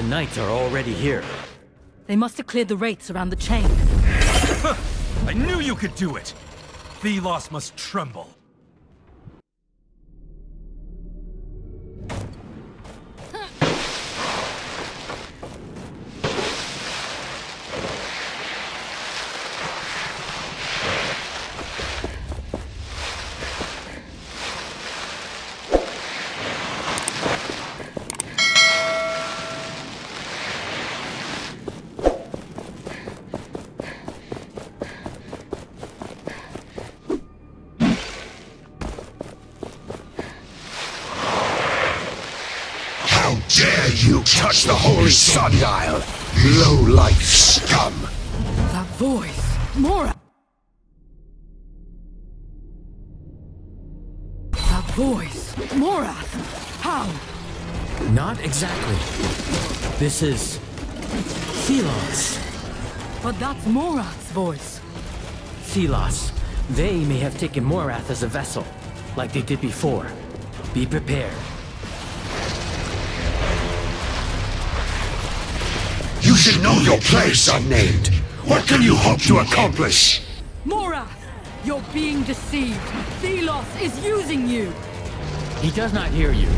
The knights are already here. They must have cleared the wraiths around the chain. I knew you could do it! Thelos must tremble. Touch the sundial! Low-life scum! That voice! Mora! That voice! Morath! How? Not exactly. This is... Thelos. But that's Morath's voice. Thelos. They may have taken Morath as a vessel, like they did before. Be prepared. Should know your place, unnamed! What can you hope to accomplish? Morath! You're being deceived! Thelos is using you! He does not hear you.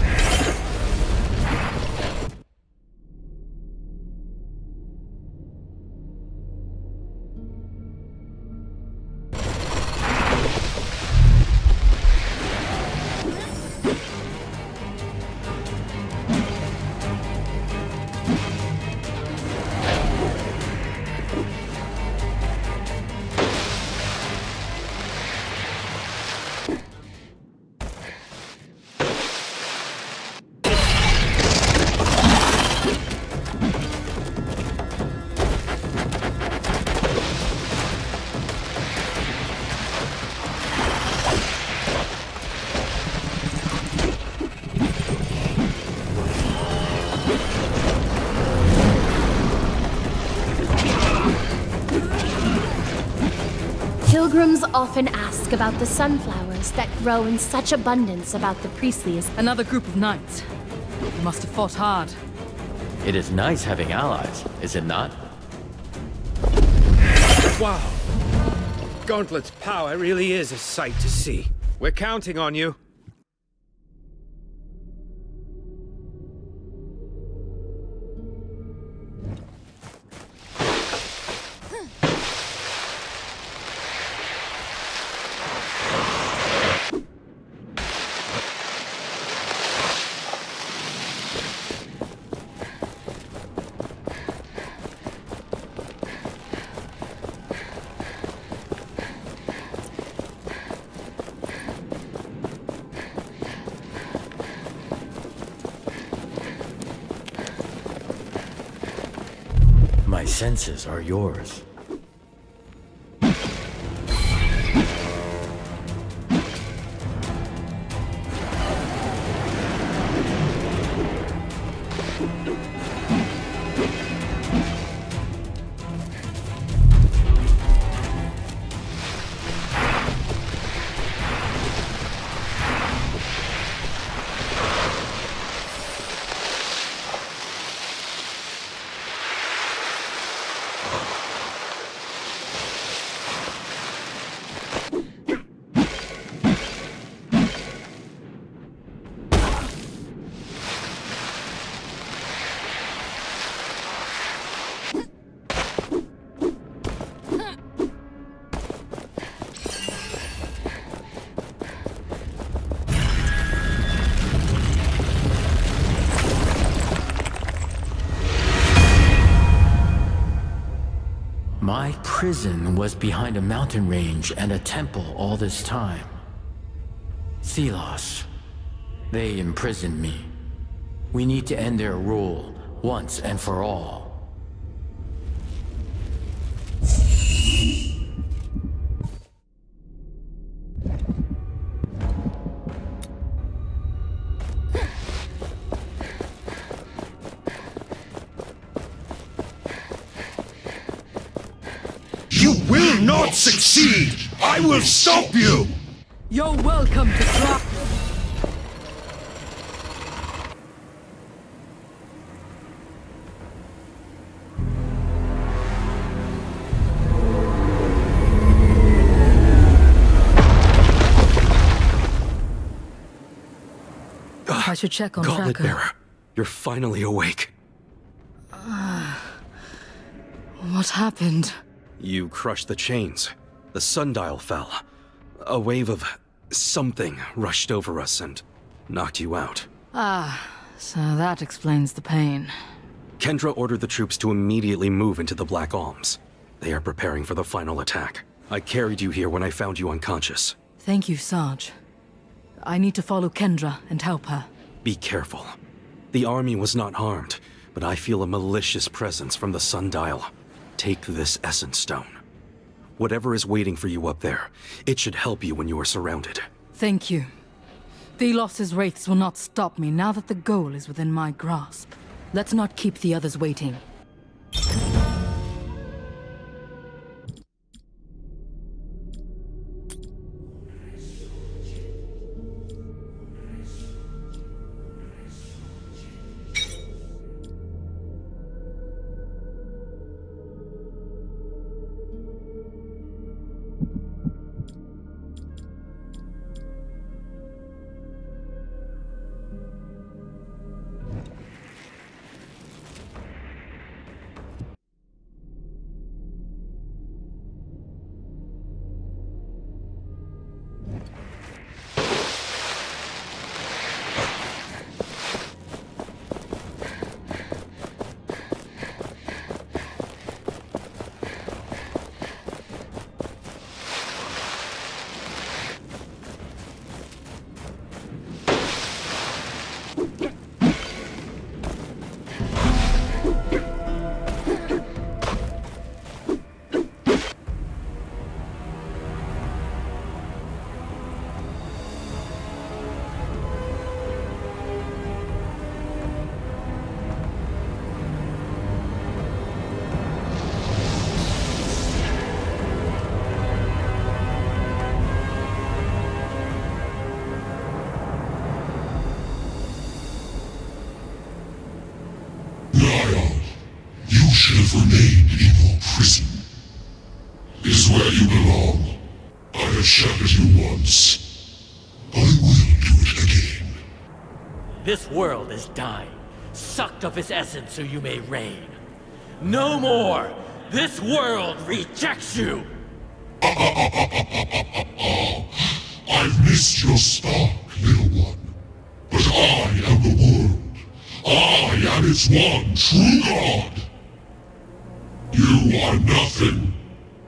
About the sunflowers that grow in such abundance about the priestly. Another group of knights. You must have fought hard. It is nice having allies, is it not? Wow. Gauntlet's power really is a sight to see. We're counting on you. Senses are yours. Prison was behind a mountain range and a temple all this time. Thelos. They imprisoned me. We need to end their rule, once and for all. Should check on Gauntlet Tracker. Bearer, you're finally awake. What happened? You crushed the chains. The sundial fell. A wave of something rushed over us and knocked you out. Ah, so that explains the pain. Kendra ordered the troops to immediately move into the Black Alms. They are preparing for the final attack. I carried you here when I found you unconscious. Thank you, Sarge. I need to follow Kendra and help her. Be careful. The army was not harmed, but I feel a malicious presence from the sundial. Take this Essence Stone. Whatever is waiting for you up there, it should help you when you are surrounded. Thank you. Thelos's wraiths will not stop me now that the goal is within my grasp. Let's not keep the others waiting. Remained in your prison. Is where you belong. I have shepherded you once. I will do it again. This world is dying, sucked of its essence so you may reign. No more! This world rejects you! I've missed your spark, little one. But I am the world. I am its one true God. You are nothing.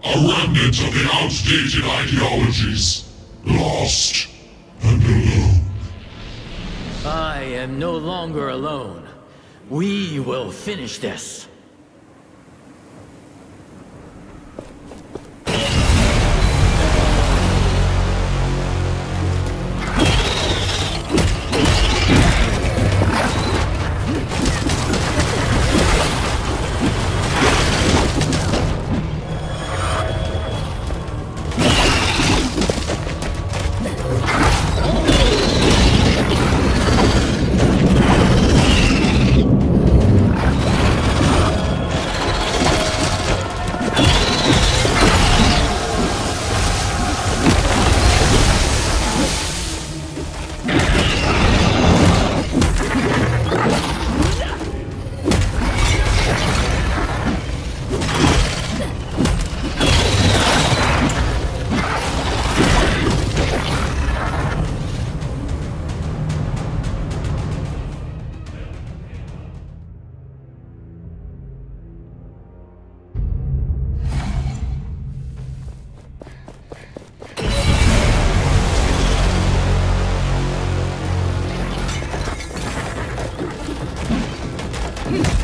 A remnant of the outdated ideologies. Lost and alone. I am no longer alone. We will finish this. Hmm.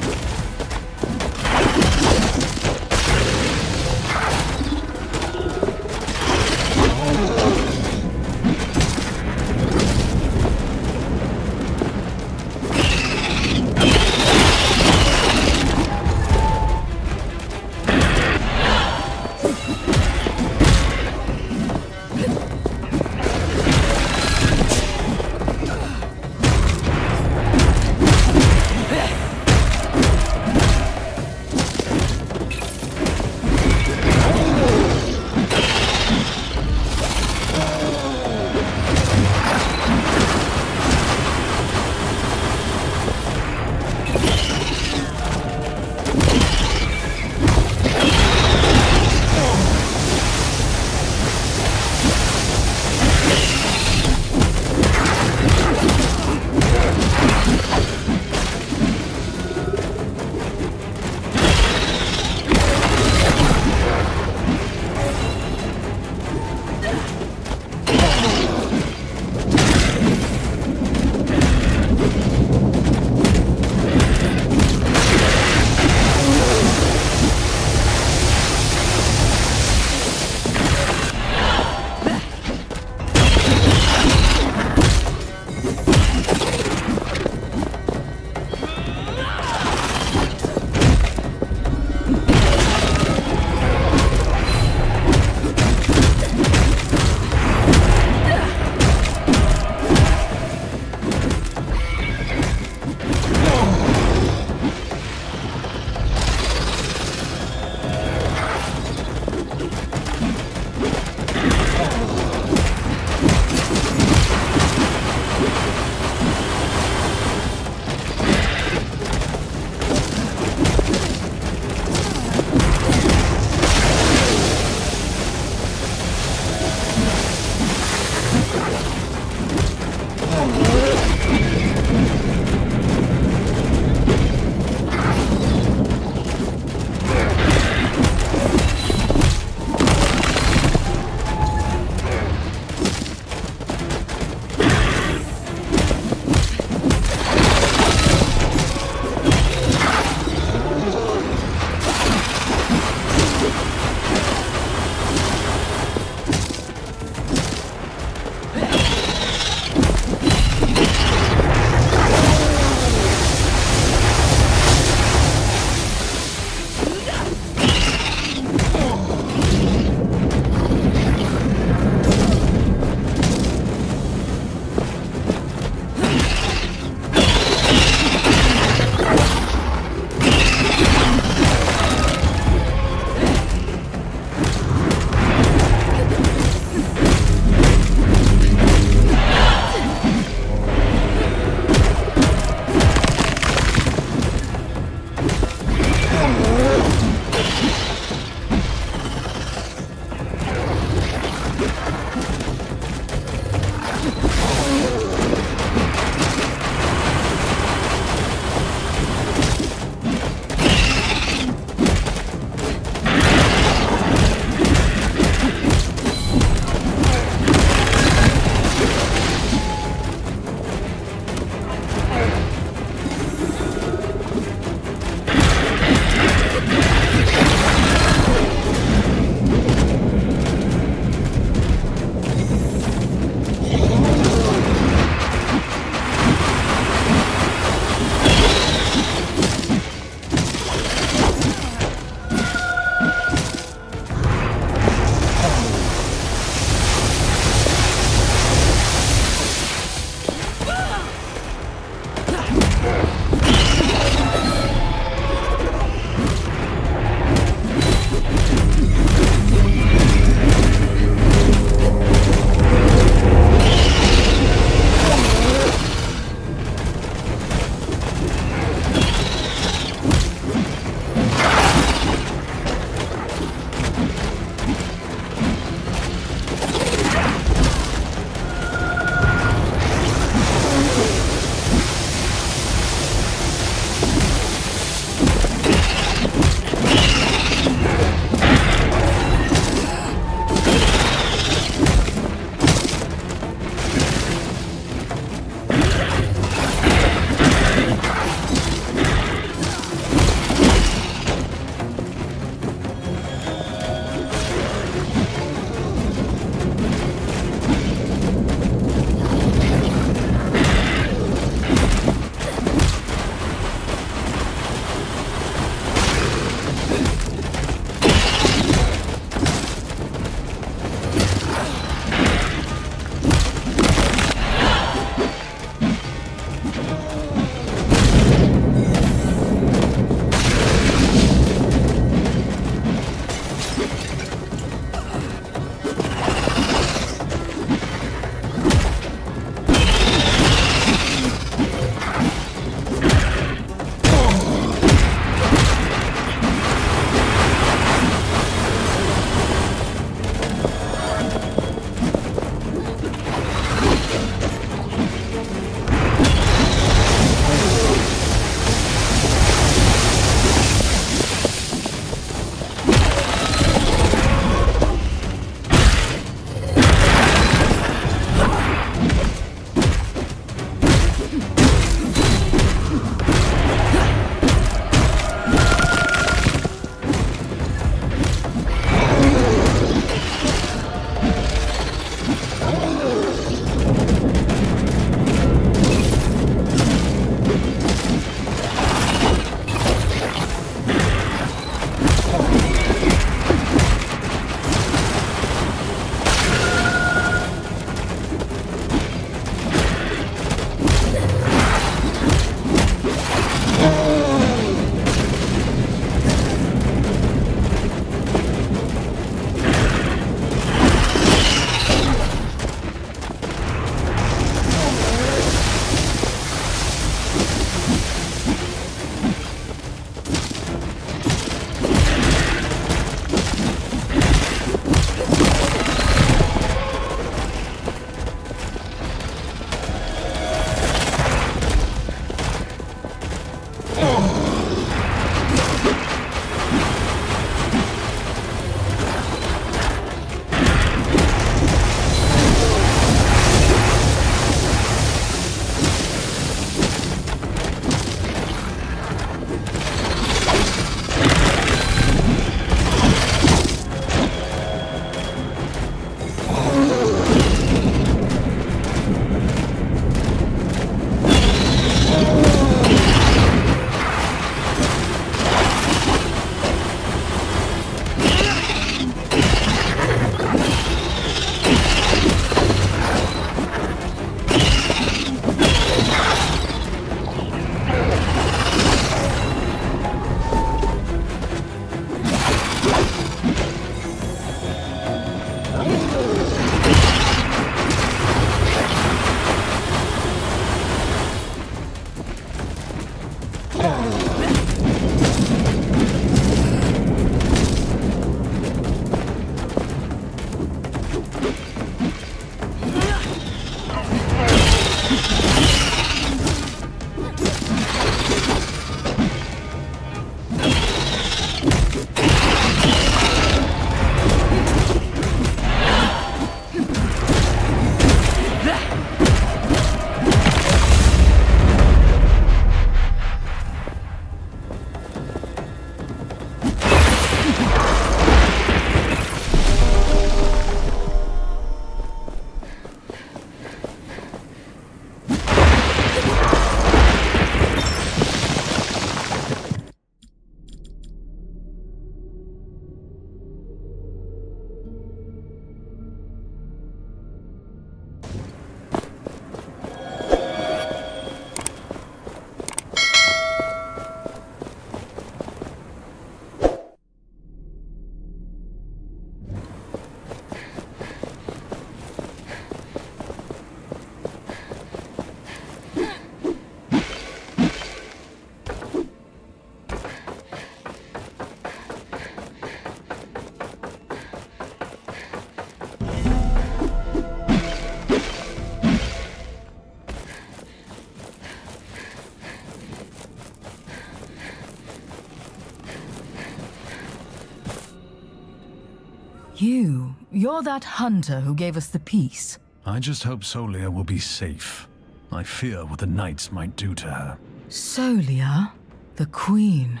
You, you're that hunter who gave us the peace. I just hope Solia will be safe. I fear what the Knights might do to her. Solia? The Queen.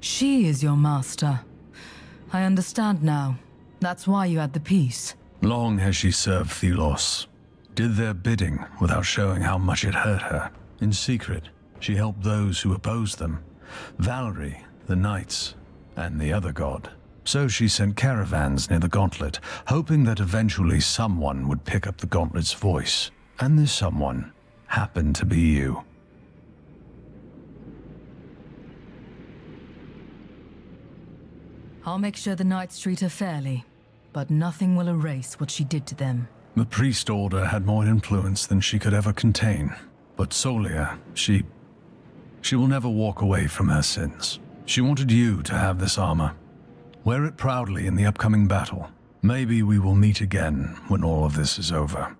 She is your master. I understand now. That's why you had the peace. Long has she served Thelos. Did their bidding without showing how much it hurt her. In secret, she helped those who opposed them. Valerie, the Knights, and the other god. So she sent caravans near the Gauntlet, hoping that eventually someone would pick up the Gauntlet's voice. And this someone happened to be you. I'll make sure the Knights treat her fairly, but nothing will erase what she did to them. The priest order had more influence than she could ever contain. But Solia, she... She will never walk away from her sins. She wanted you to have this armor. Wear it proudly in the upcoming battle. Maybe we will meet again when all of this is over.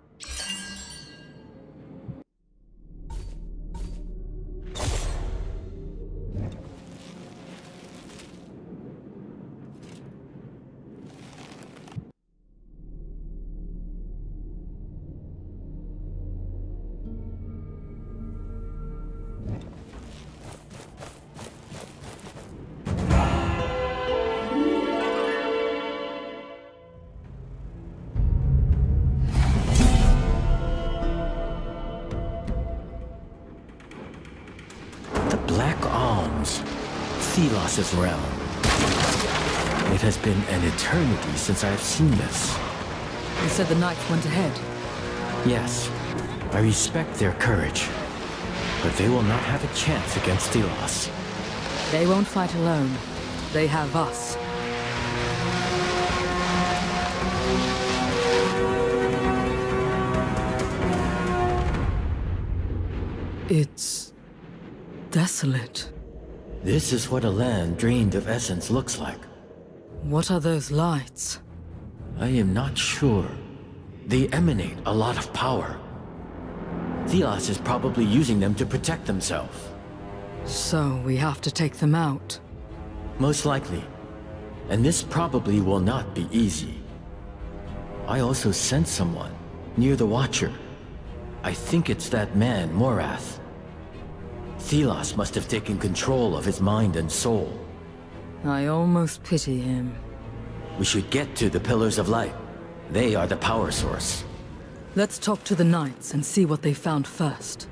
Since I have seen this. You said the Knights went ahead. Yes, I respect their courage. But they will not have a chance against Thelos. They won't fight alone. They have us. It's... desolate. This is what a land drained of essence looks like. What are those lights? I am not sure. They emanate a lot of power. Thelos is probably using them to protect themselves. So we have to take them out. Most likely. And this probably will not be easy. I also sense someone near the Watcher. I think it's that man, Morath. Thelos must have taken control of his mind and soul. I almost pity him. We should get to the Pillars of Light. They are the power source. Let's talk to the Knights and see what they found first.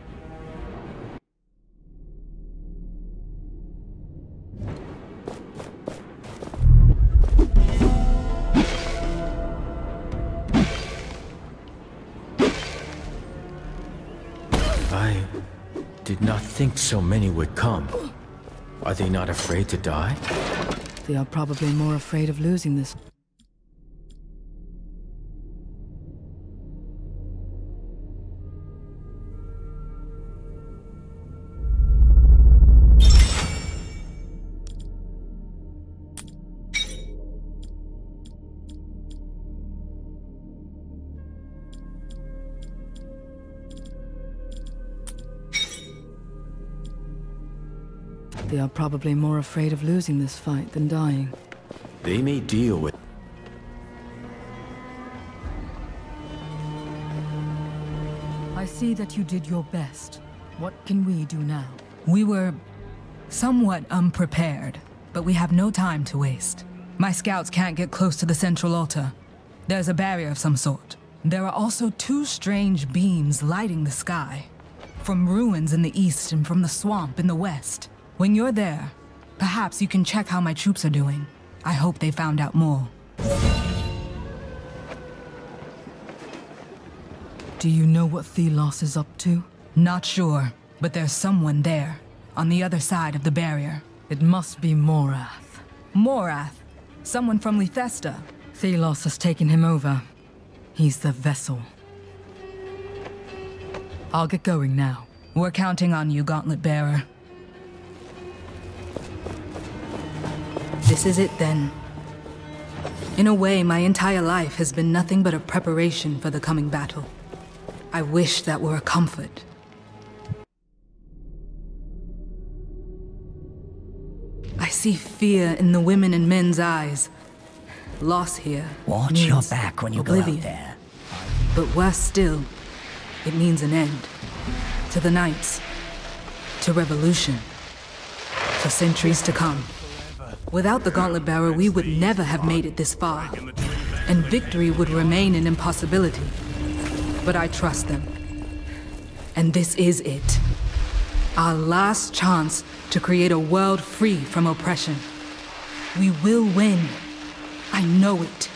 I did not think so many would come. Are they not afraid to die? They are probably more afraid of losing this. Probably more afraid of losing this fight than dying. They may deal with... I see that you did your best. What can we do now? We were somewhat unprepared, but we have no time to waste. My scouts can't get close to the central altar. There's a barrier of some sort. There are also two strange beams lighting the sky. From ruins in the east and from the swamp in the west. When you're there, perhaps you can check how my troops are doing. I hope they found out more. Do you know what Thelos is up to? Not sure, but there's someone there, on the other side of the barrier. It must be Morath. Morath, someone from Lethesta. Thelos has taken him over. He's the vessel. I'll get going now. We're counting on you, Gauntlet Bearer. This is it then. In a way, my entire life has been nothing but a preparation for the coming battle. I wish that were a comfort. I see fear in the women and men's eyes. Loss here. Watch your back when you oblivion. go out there. But worse still, it means an end. To the Knights. To revolution. For centuries to come. Without the Gauntlet Bearer, we would never have made it this far. And victory would remain an impossibility. But I trust them. And this is it. Our last chance to create a world free from oppression. We will win. I know it.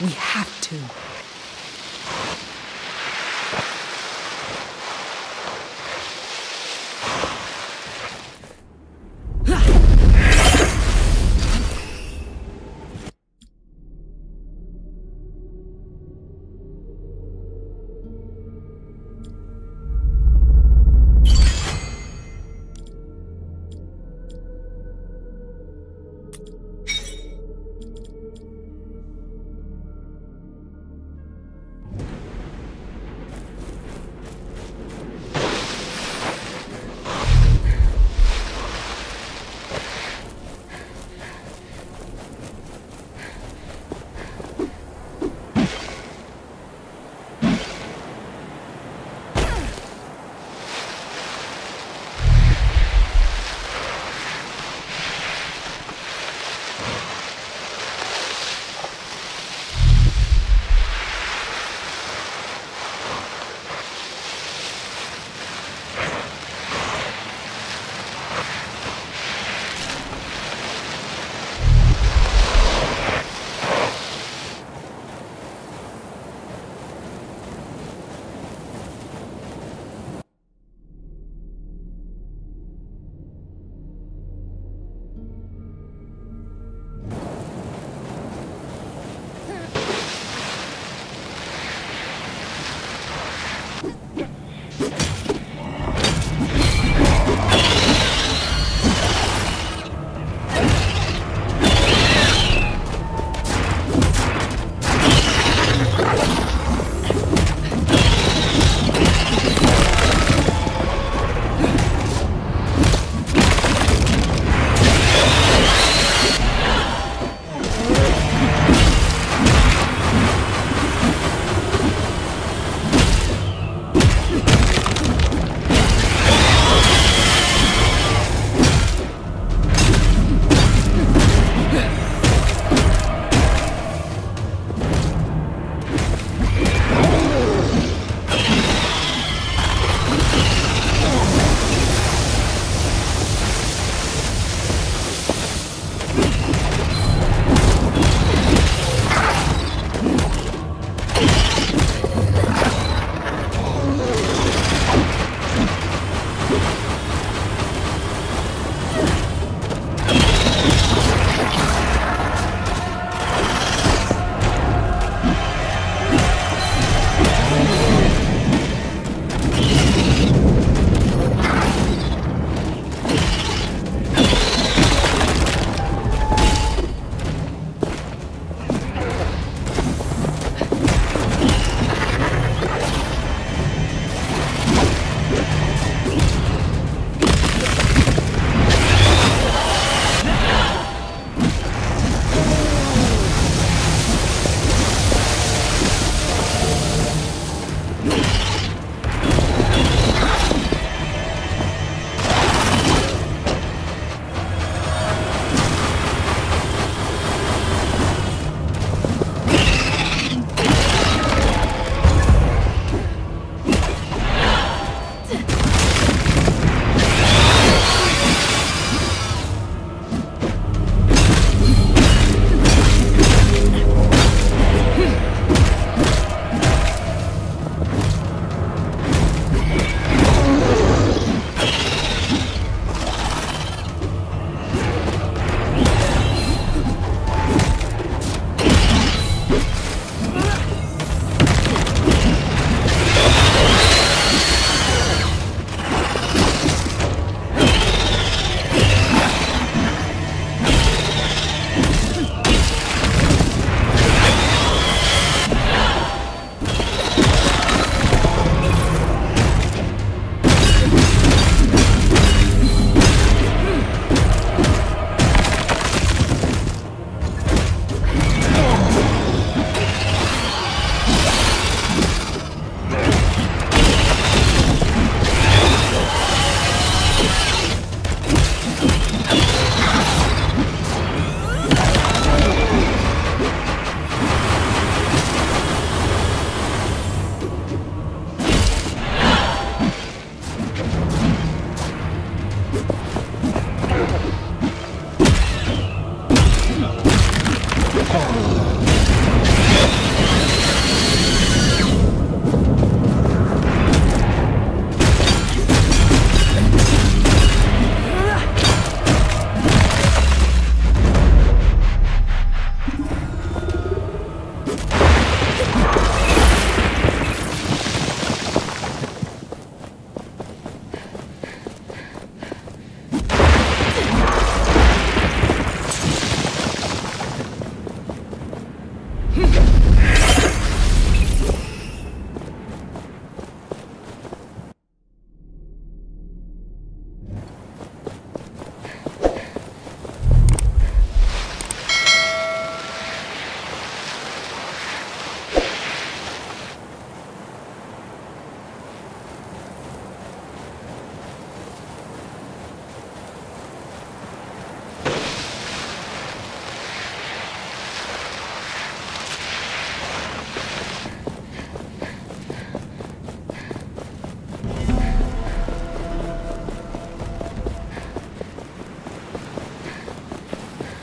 We have to.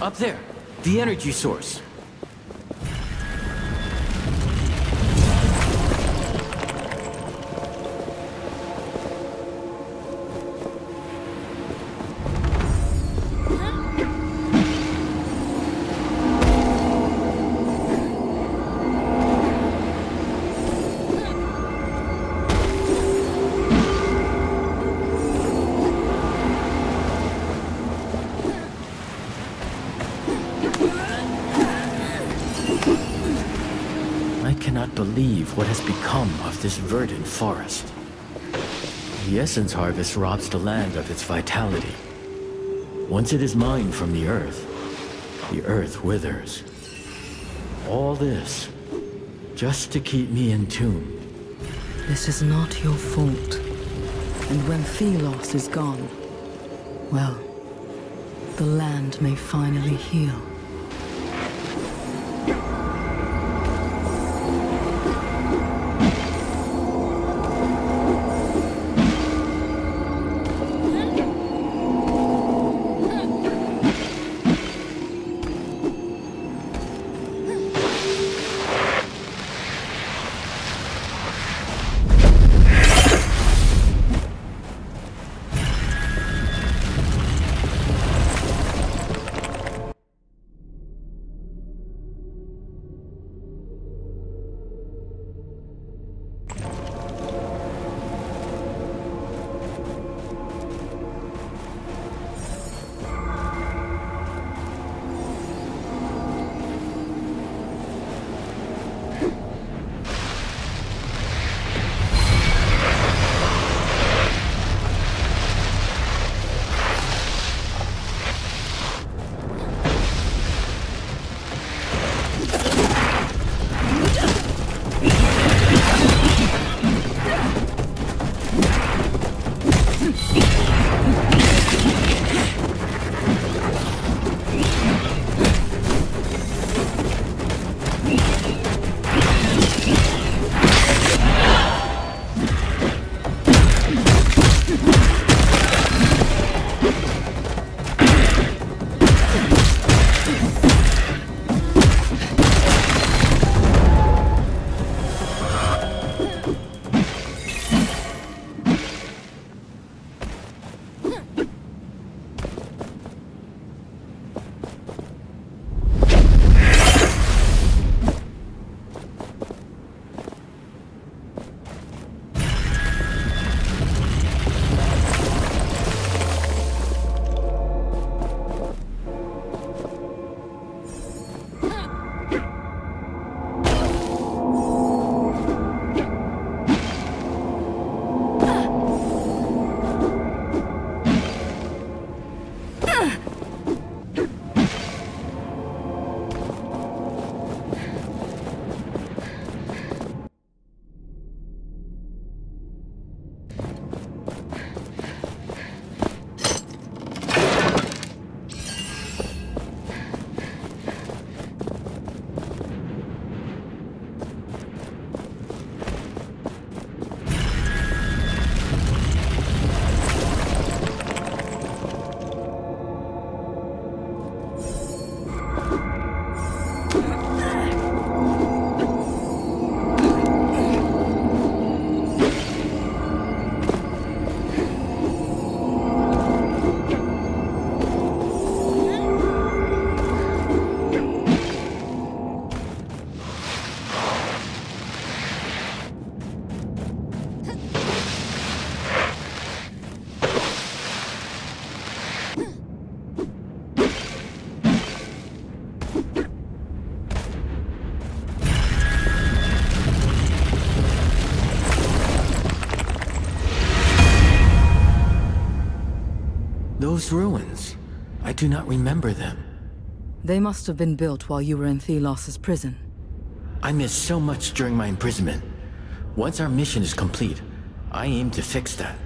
Up there, the energy source. I cannot believe what has become of this verdant forest. The essence harvest robs the land of its vitality. Once it is mined from the earth, the earth withers. All this, just to keep me in tune. This is not your fault. And when Thelos is gone, well, the land may finally heal. Those ruins. I do not remember them. They must have been built while you were in Thelos's prison. I missed so much during my imprisonment. Once our mission is complete, I aim to fix that.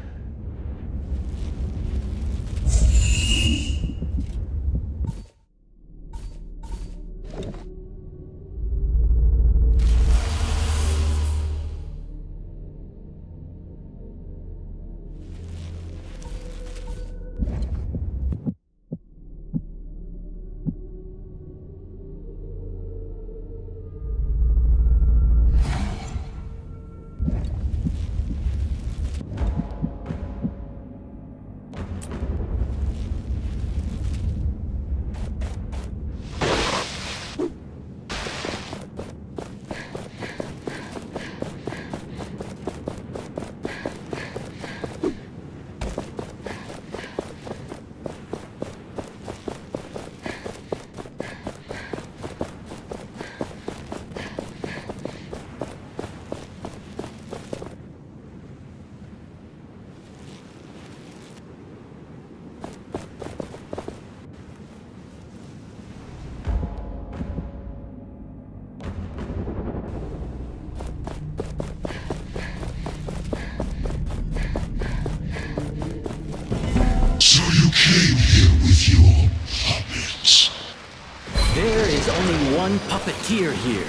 Puppeteer here.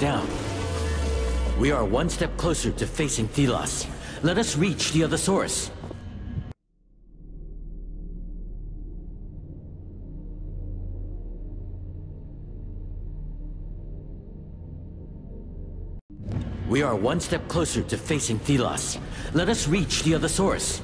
Down. We are one step closer to facing Thelos. Let us reach the other source. We are one step closer to facing Thelos. Let us reach the other source.